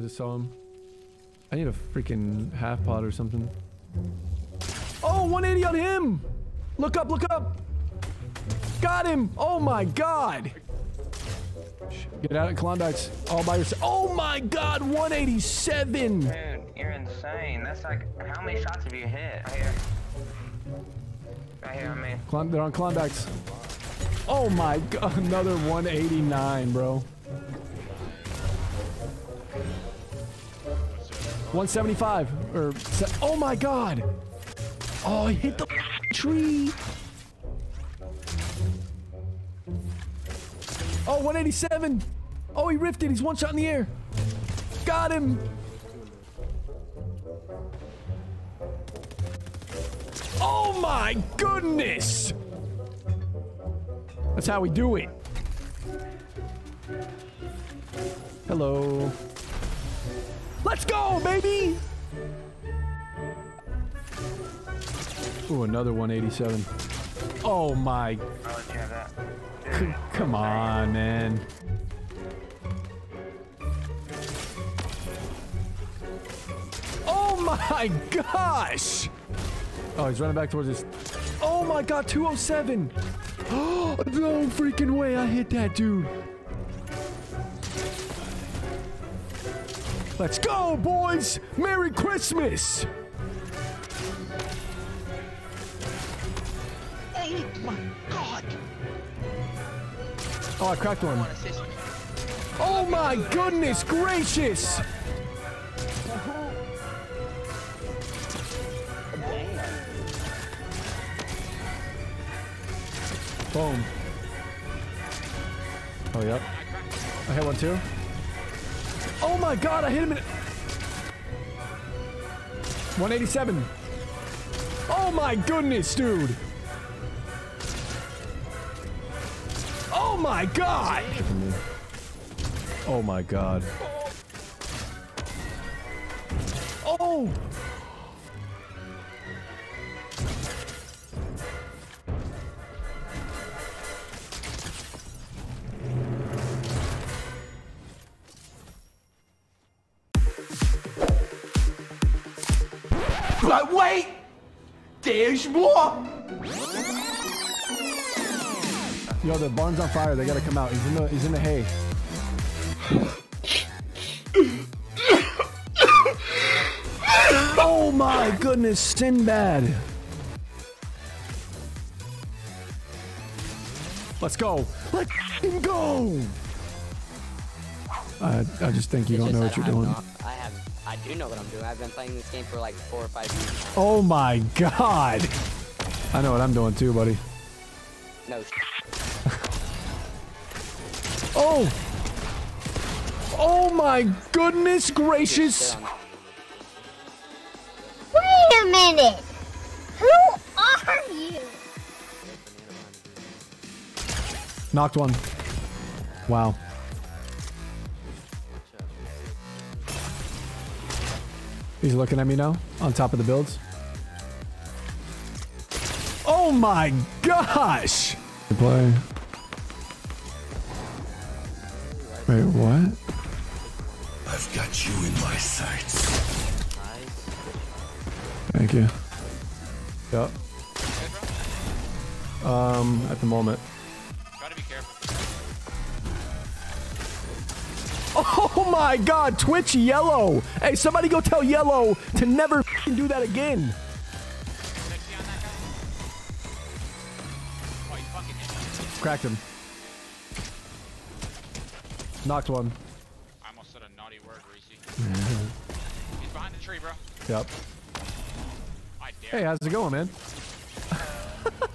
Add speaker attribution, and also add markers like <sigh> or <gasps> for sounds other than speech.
Speaker 1: just saw him. I need a freaking half pot or something. Oh, 180 on him! Look up, look up! Got him! Oh my god! Get out of Klondike's all by yourself. Oh my god, 187!
Speaker 2: Dude, you're insane. That's like, how many shots have you hit? Right here. Right here on me.
Speaker 1: Klond they're on Klondike's. Oh my <laughs> god, another 189, bro. 175 or oh my god! Oh, he hit the tree. Oh, 187. Oh, he riffed it. He's one shot in the air. Got him. Oh my goodness! That's how we do it. Hello. Let's go, baby! Ooh, another 187. Oh my.
Speaker 2: I'll let you have that.
Speaker 1: c- Come on, man. Oh my gosh! Oh, he's running back towards us. Oh my god, 207! Oh, <gasps> no freaking way I hit that dude. Let's go, boys! Merry Christmas!
Speaker 3: Oh my god!
Speaker 1: Oh, I cracked one.
Speaker 3: want to say something.
Speaker 1: Oh my goodness gracious! Boom. Oh, yep. I hit one too. Oh my god, I hit him in. 187. Oh my goodness, dude. Oh my god. Oh my god. Oh!
Speaker 4: But wait! There's more!
Speaker 1: Yo, the barn's on fire. They gotta come out. He's in the he's in the hay. oh my goodness, Sinbad. Let's go. Let's go. I I just think you
Speaker 5: It's
Speaker 1: don't know what you're
Speaker 5: I have
Speaker 1: doing.
Speaker 5: No- I do know what I'm doing. I've been playing this game for like four or five years.
Speaker 1: Oh my god. I know what I'm doing too, buddy.
Speaker 5: No. <laughs>
Speaker 1: Oh! Oh my goodness gracious!
Speaker 6: Wait a minute! Who are you?
Speaker 1: Knocked one. Wow. He's looking at me now, on top of the builds. Oh my gosh! Good Play. Wait, what?
Speaker 4: I've got you in my sights.
Speaker 1: Thank you. Yep. Um, at the moment.
Speaker 7: Try to be careful.
Speaker 1: Oh Oh my god, Twitch Yellow! Hey, somebody go tell Yellow to never do that again.
Speaker 7: Sexy on that guy. Oh, you fucking hit me.
Speaker 1: Cracked him. Knocked one.
Speaker 7: I almost said a naughty word, Reece. Mm-hmm. He's behind the tree, bro.
Speaker 1: Yep.
Speaker 7: I dare.
Speaker 1: Hey, how's it going, man? <laughs>